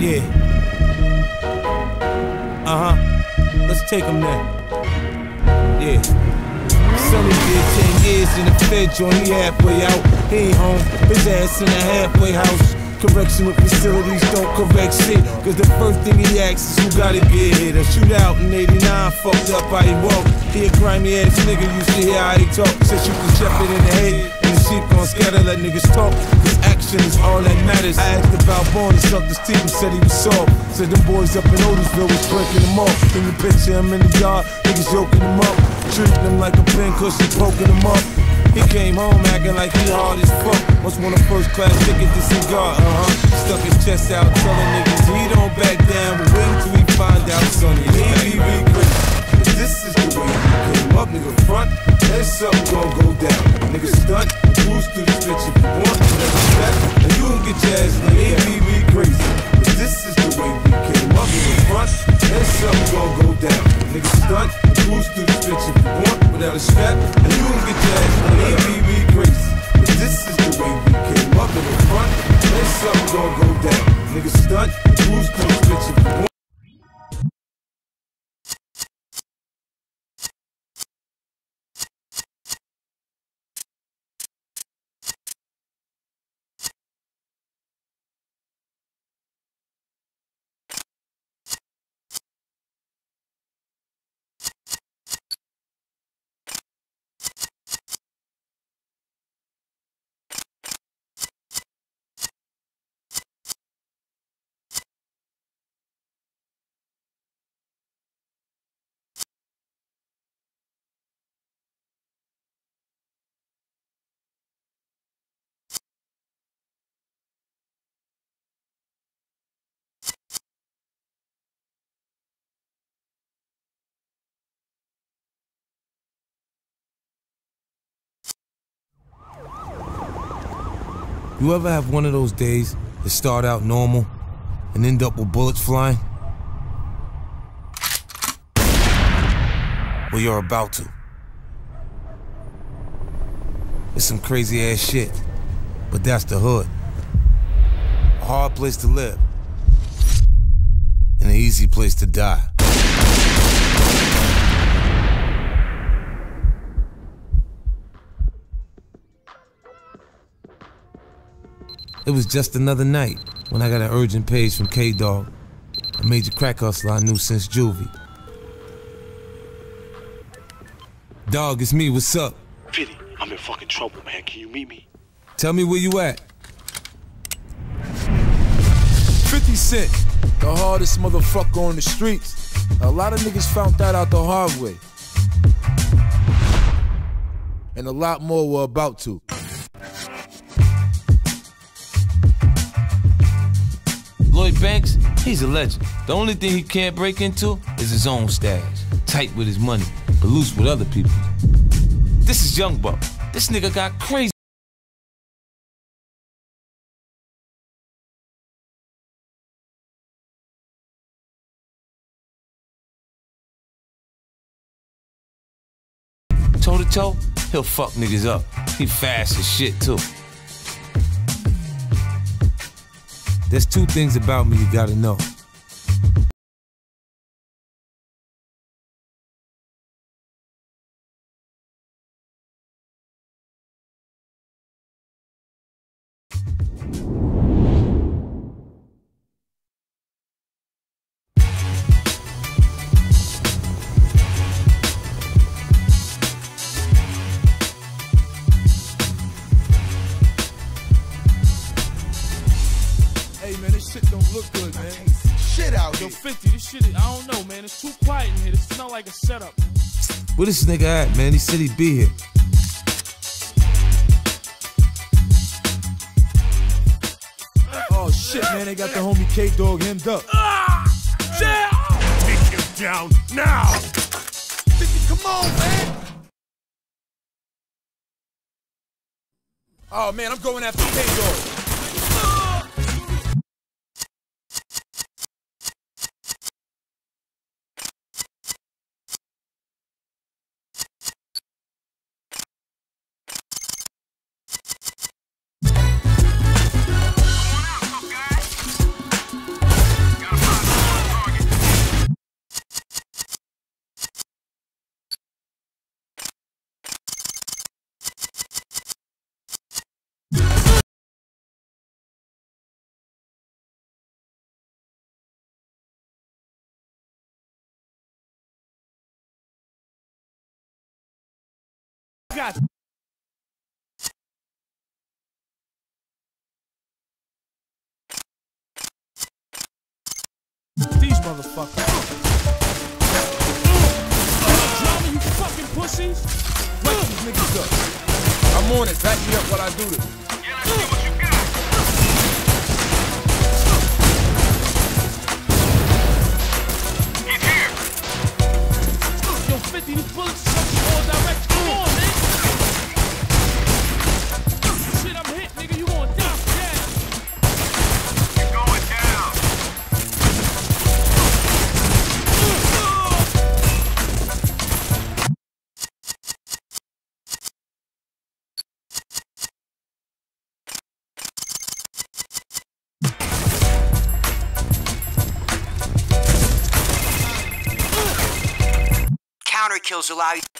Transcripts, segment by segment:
Yeah. Uh huh. Let's take him there. Yeah. Sonny did 10 years in the Fed joint, he halfway out. He ain't home, his ass in a halfway house. Correctional facilities don't correct shit. Cause the first thing he asks is who gotta get hit. A shootout in 89 fucked up how he walk. He a grimy ass nigga, used to hear how he talk. Said you can jump it in the head. And the sheep gon' scatter, let niggas talk. Cause action is all that matters. I asked about Born and sucked his and said he was soft. Said them boys up in Otisville was breaking them off. Can you picture him in the yard? Niggas yoking him up. Treating him like a pin cushion, poking him up. He came home acting like he hard as fuck. Must want a first class ticket to cigar, uh huh. Stuck his chest out, telling niggas he don't back down. But wait till he find out, sonny. He be great. But this is the way you came up, nigga. Front, and something gon' go down. Nigga stunt, You ever have one of those days that start out normal and end up with bullets flying? Well, you're about to. It's some crazy ass shit, but that's the hood. A hard place to live, and an easy place to die. It was just another night when I got an urgent page from K Dog, a major crack hustler I knew since juvie. Dog, it's me. What's up? Fitty, I'm in fucking trouble, man. Can you meet me? Tell me where you at. 50 Cent, the hardest motherfucker on the streets. A lot of niggas found that out the hard way. And a lot more were about to. He's a legend. The only thing he can't break into is his own stash. Tight with his money, but loose with other people. This is Young Buck. This nigga got crazy. Toe to toe, he'll fuck niggas up. He fast as shit too. There's two things about me you gotta know. Shit, I don't know, man. It's too quiet in here. This smell like a setup. Where this nigga at, man? He said he'd be here. Oh shit, man, they got the homie K Dog hemmed up. Ah! Take him down now! Come on, man. Oh man, I'm going after K Dog. got These motherfuckers. Drama, you fucking pussies. Wake these niggas up. I'm on it. Back me up while I do this. Mary kills you.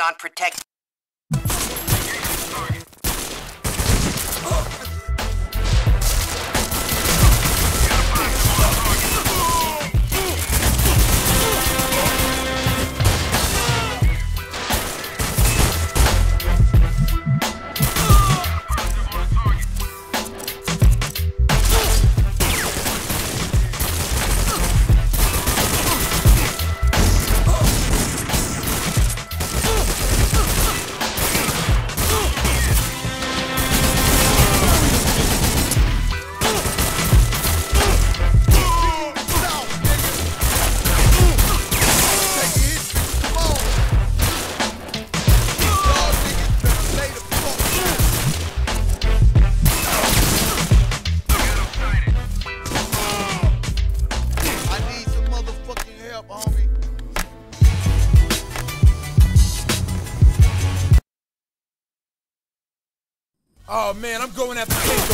on protect. man. I'm going after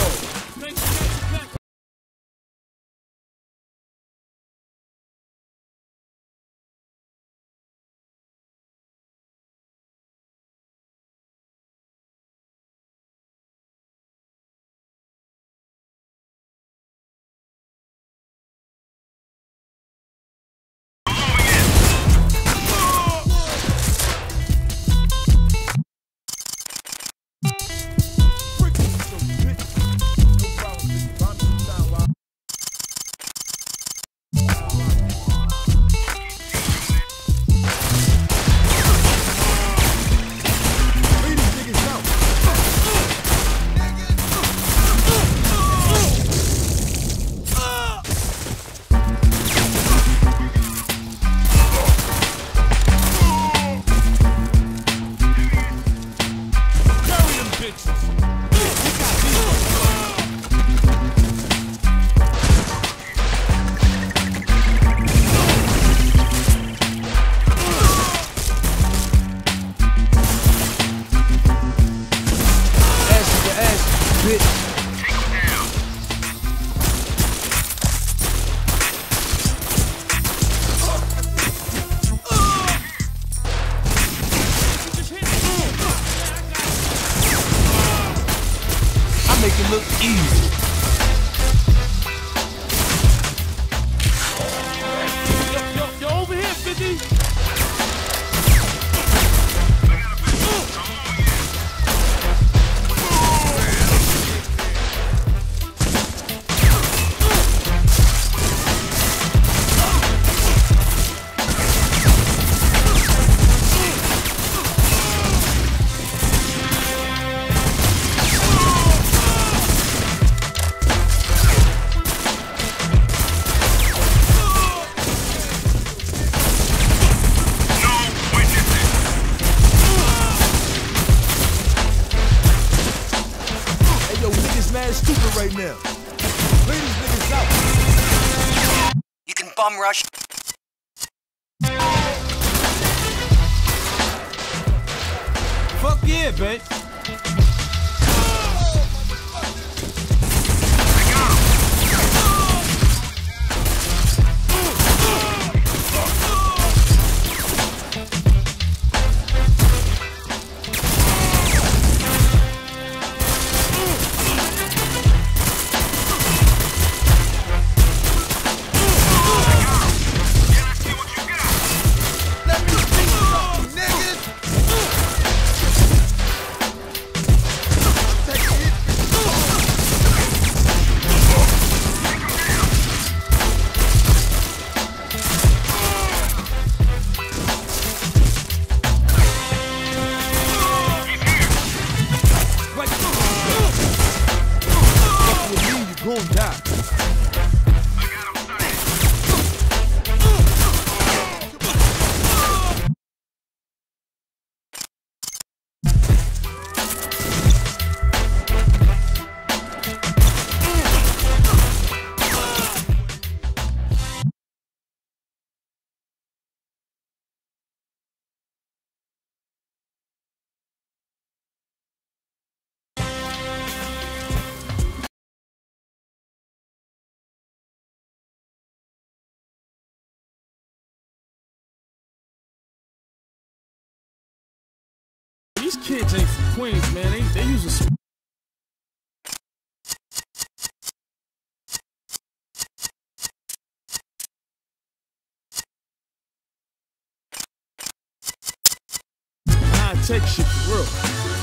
bum rush. Fuck yeah, bitch. These kids ain't from Queens, man. They, they use a high tech shit for real.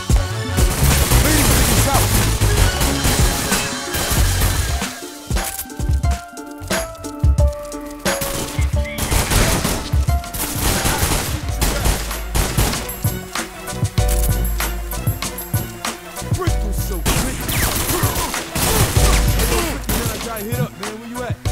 Man. Where you at?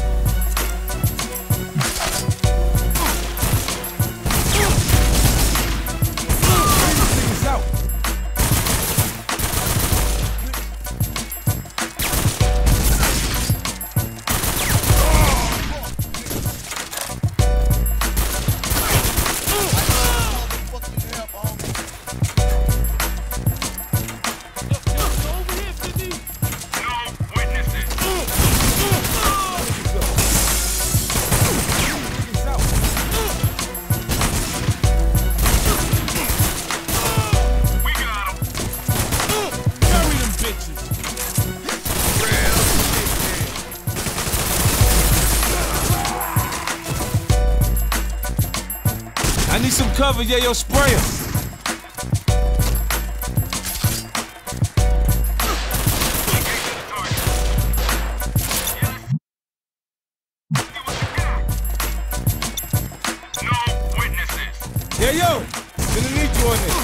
Yeah, yo, spray 'em. Yeah, yo, gonna need you on this.